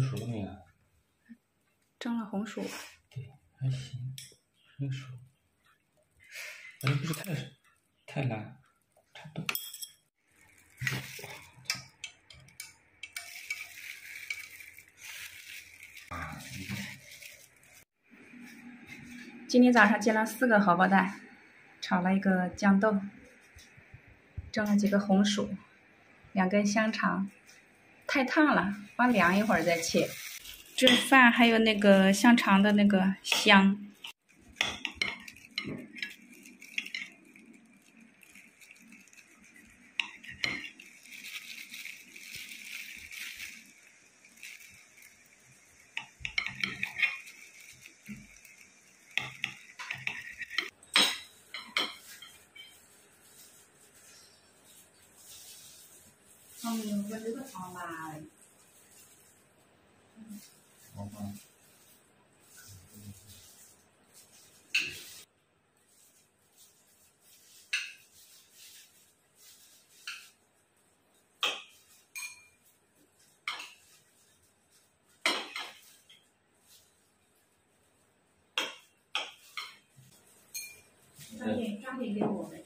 熟了没有？蒸了红薯，对，还行，蒸熟，反正不是太太烂，差不多。啊，今天早上煎了四个荷包蛋，炒了一个豇豆，蒸了几个红薯，两根香肠，太烫了，放凉一会儿再切。这饭还有那个香肠的那个香。汤有个这个汤吧。好吧。抓点抓点给我们，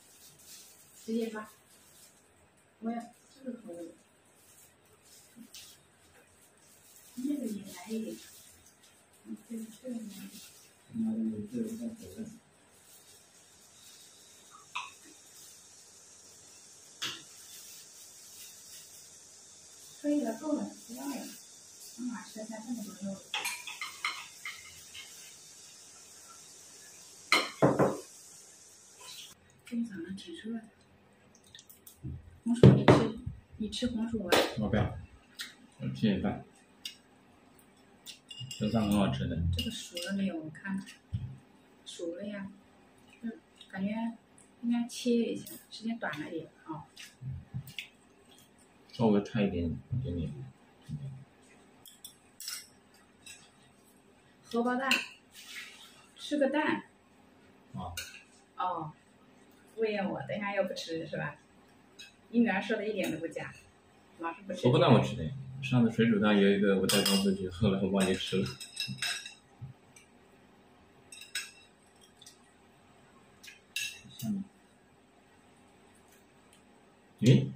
直接抓。这个口味，那个也来一点。这个这个来一点。那就这个再回来。可以了，够了，不要了。妈妈吃才这么多肉。今天早上挺热的。红薯你吃，你吃红薯吗？我不要，我吃点饭。这饭很好吃的，这个熟了没有？我看看。熟了呀。嗯，感觉应该切一下，时间短了点啊。稍微差一点点点。荷包蛋，吃个蛋。啊。哦，敷衍我，等下又不吃是吧？你女儿说的一点都不假，老师不吃。我不让我吃的，上次水煮蛋有一个我带公司去，后来我忘记吃了。下面，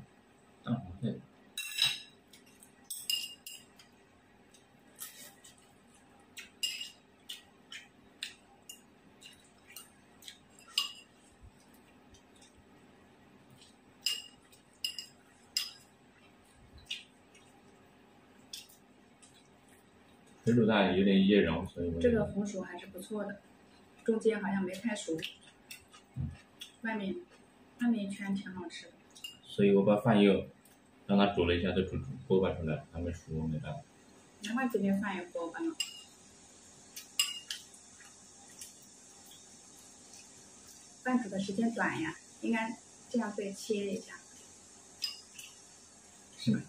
水煮蛋有点噎人，所以我这个红薯还是不错的，中间好像没太熟，外面外面一圈挺好吃的。所以我把饭又让它煮了一下，都煮煮锅巴出来，还没熟，没办法。难怪今天饭也锅巴了。饭煮的时间短呀，应该这样再切一下。是吗？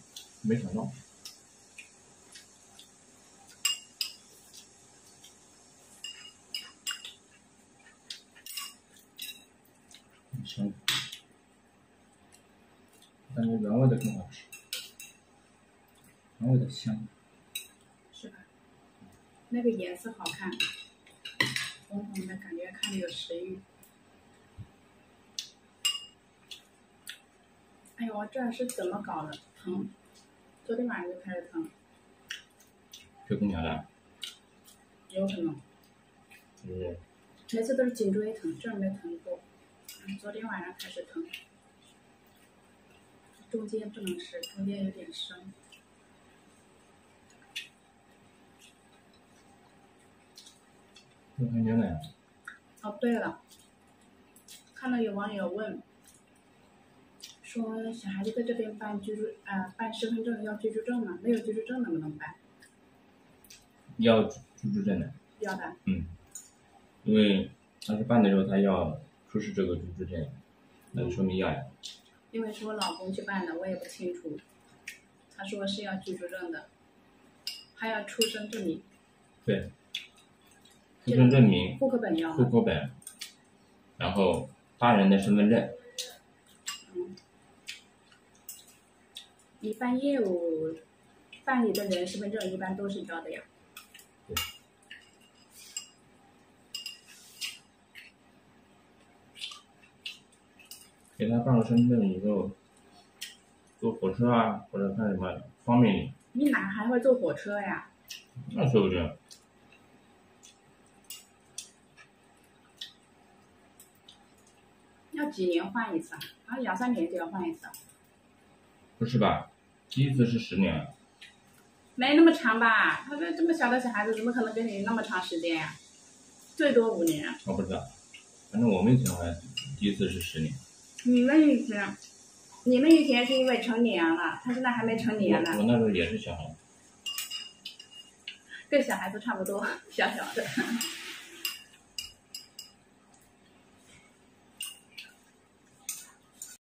没想到。很香，感觉原味的更好吃，原味的香。是吧？那个颜色好看，红红的，感觉看着有食欲。哎呦，我这是怎么搞的？疼！昨天晚上就开始疼。吹空调的？有可能。是。每次都是颈椎疼，这儿没疼过。昨天晚上开始疼，中间不能吃，中间有点生。喝牛奶。哦，对了，看到有网友问，说小孩子在这边办居住呃办身份证要居住证吗？没有居住证能不能办？要居住证的。要的。嗯，因为当时办的时候他要。出示这个居住证，那就说明要呀。因为是我老公去办的，我也不清楚。他说是要居住证的，还要出生证明。对。出生证明。户口本要。户口本，然后大人的身份证。嗯。你办业务办理的人身份证一般都是要的呀。给他办个身份证以后，坐火车啊或者干什么方便点。你哪还会坐火车呀？那说不定。要几年换一次啊？啊，两三年就要换一次啊？不是吧？第一次是十年，没那么长吧？他这这么小的小孩子，怎么可能给你那么长时间呀？最多五年。我不知道，反正我们以前好像第一次是十年。你们以前，你们以前是因为成年了，他现在还没成年呢我，那时候也是小孩。跟小孩子差不多，小小的。